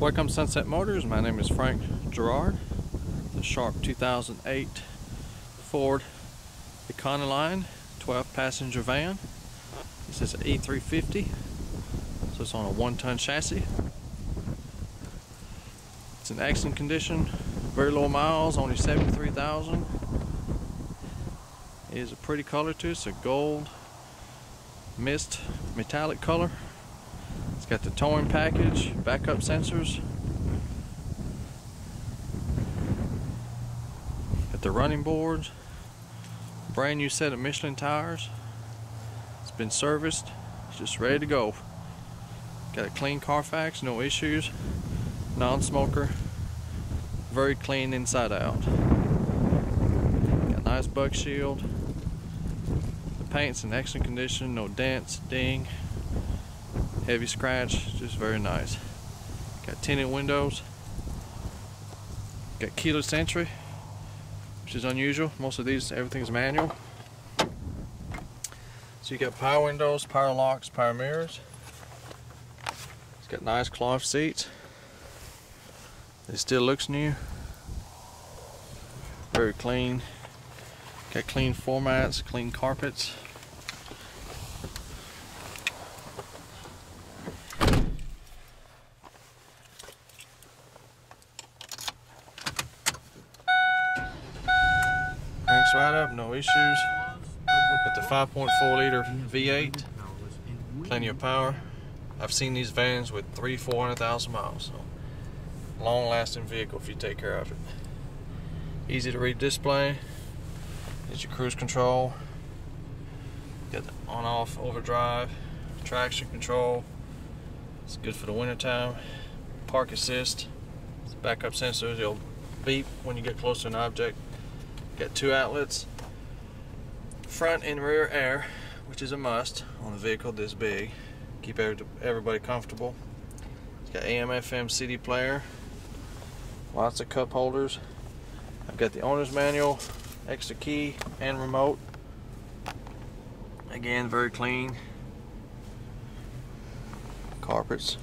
Welcome Sunset Motors. My name is Frank Gerard. The Sharp 2008 Ford Econoline 12 passenger van. This is an E350. So it's on a one ton chassis. It's in excellent condition. Very low miles, only 73,000. It is a pretty color too. It's a gold mist metallic color. Got the towing package, backup sensors. Got the running boards. Brand new set of Michelin tires. It's been serviced. It's just ready to go. Got a clean Carfax, no issues. Non-smoker. Very clean inside out. Got a nice bug shield. The paint's in excellent condition, no dents, ding, heavy scratch, just very nice. Got tinted windows. Got keyless entry, which is unusual. Most of these, everything's manual. So you got power windows, power locks, power mirrors. It's got nice cloth seats. It still looks new. Very clean. Got clean floor mats, clean carpets. Up, no issues. Got the 5.4 liter V8, plenty of power. I've seen these vans with three, 400,000 miles. So long lasting vehicle if you take care of it. Easy to read display. There's your cruise control. Got the on off overdrive, traction control. It's good for the winter time. Park assist. Backup sensors. It'll beep when you get close to an object. Got two outlets. Front and rear air, which is a must on a vehicle this big. Keep everybody comfortable. It's got AM, FM, CD player. Lots of cup holders. I've got the owner's manual, extra key, and remote. Again, very clean. Carpets.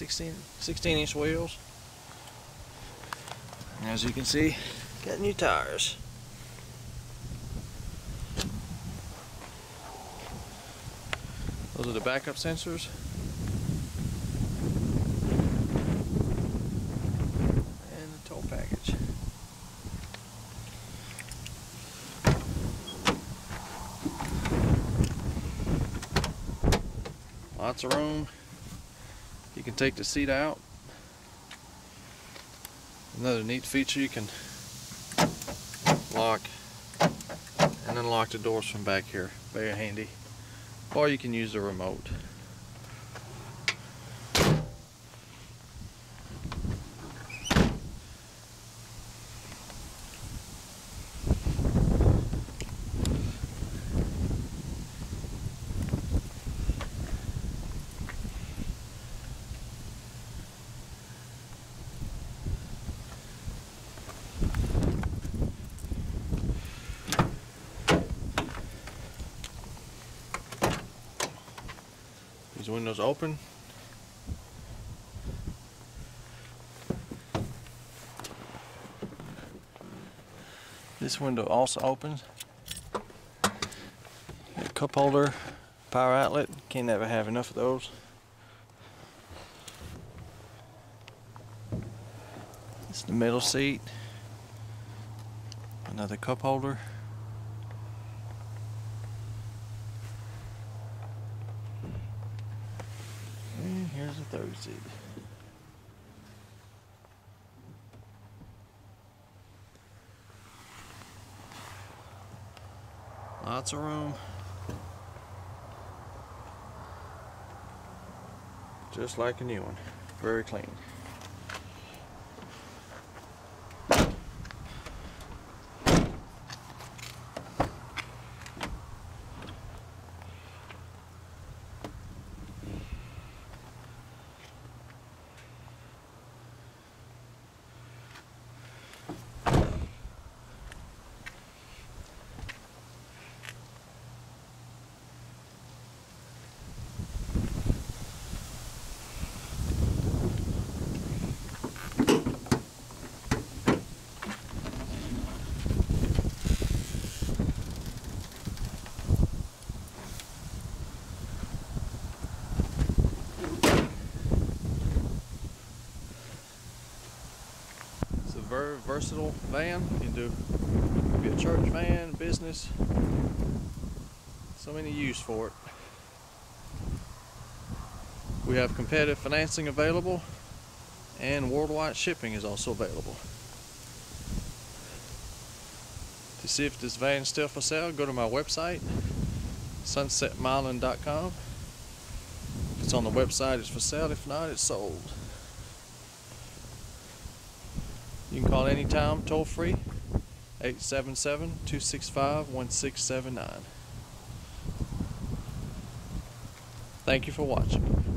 Sixteen, 16 inch wheels. And as you can see, got new tires. Those are the backup sensors. And the tow package. Lots of room. You can take the seat out. Another neat feature, you can lock and unlock the doors from back here. Very handy. Or you can use the remote. These windows open. This window also opens. Cup holder, power outlet. Can't never have enough of those. It's the middle seat. Another cup holder. And here's the third seat. Lots of room. Just like a new one. Very clean. Versatile van. You can do be a church van, business. So many use for it. We have competitive financing available and worldwide shipping is also available. To see if this van is still for sale, go to my website, sunsetmilan.com. If it's on the website, it's for sale. If not, it's sold. You can call anytime, toll free, 877 265 1679. Thank you for watching.